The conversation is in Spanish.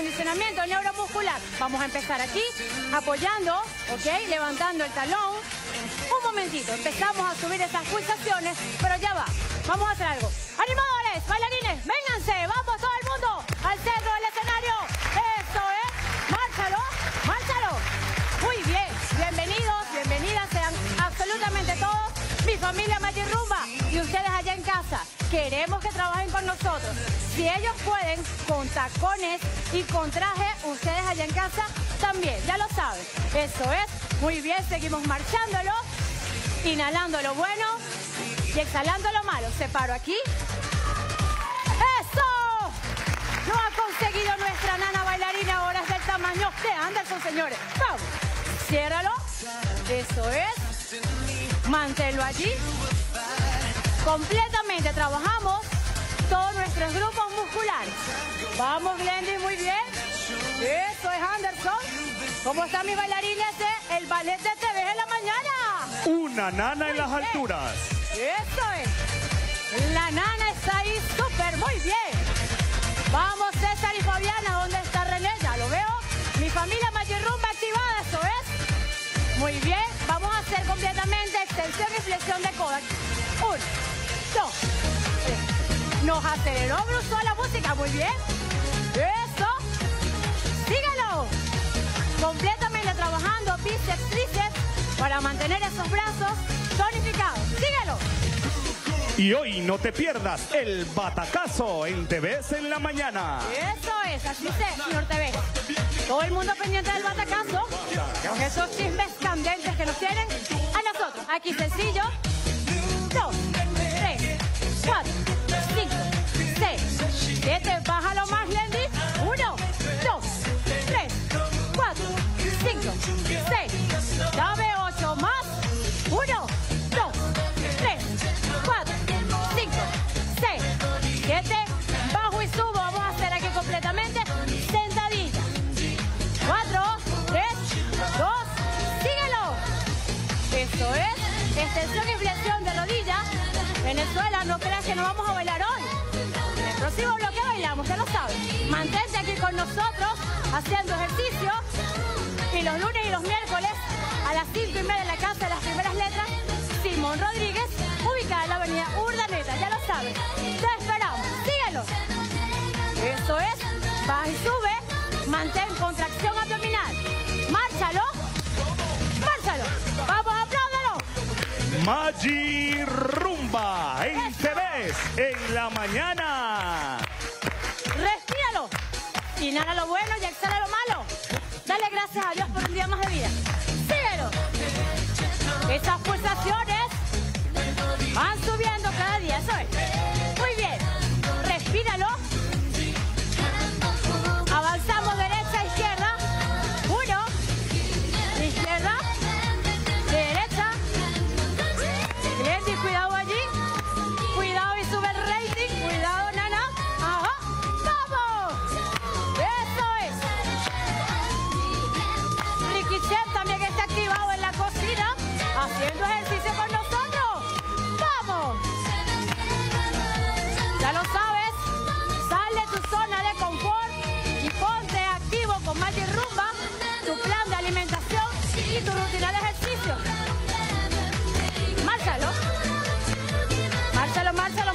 acondicionamiento neuromuscular. Vamos a empezar aquí, apoyando, ¿ok? Levantando el talón. Un momentito, empezamos a subir esas pulsaciones, pero ya va. Vamos a hacer algo. Animadores, bailarines, vénganse, vamos todo el mundo al centro del escenario. Eso es, márchalo, márchalo. Muy bien, bienvenidos, bienvenidas sean absolutamente todos. Mi familia Rumba queremos que trabajen con nosotros. Si ellos pueden, con tacones y con traje, ustedes allá en casa también, ya lo saben. Eso es, muy bien, seguimos marchándolo, inhalando lo bueno y exhalando lo malo. Separo aquí. ¡Eso! Lo ha conseguido nuestra nana bailarina, ahora es del tamaño de Anderson, señores. Vamos, ciérralo. Eso es. Manténlo allí. Completamente trabajamos todos nuestros grupos musculares. Vamos, Glendy, muy bien. Eso es Anderson. ¿Cómo están mis bailarines de el ballet de TV en la mañana? Una nana en las alturas. Eso es. La nana está ahí súper, muy bien. Vamos, César y Fabiana, ¿dónde está René? Ya lo veo. Mi familia Rumba activada, eso es. Muy bien, vamos a hacer completamente extensión y flexión de coda. Uno, dos, tres. Nos aceleró, brusó la música, muy bien. Eso. Síguelo. Completamente trabajando bíceps, tríceps para mantener esos brazos tonificados. Síguelo. Y hoy no te pierdas el batacazo en TVs en la mañana. Eso es, así es, señor TV. Todo el mundo pendiente del batacazo. Con esos chismes candentes que nos tienen a nosotros. Aquí sencillo. Es. Extensión y flexión de rodilla. Venezuela, no creas que no vamos a bailar hoy. En el próximo bloque bailamos, ya lo saben. Mantente aquí con nosotros haciendo ejercicio. Y los lunes y los miércoles a las 5 y media en la casa de las primeras letras, Simón Rodríguez, ubicada en la avenida Urdaneta, ya lo saben. Te esperamos, síguelo. Eso es, baja y sube, mantén contracción Maggi Rumba en TVs en la mañana. Respíralo, inhala lo bueno y exhala lo malo. Dale gracias a Dios por un día más de vida. Y tu rutina de ejercicio. Márchalo. Márchalo, márchalo.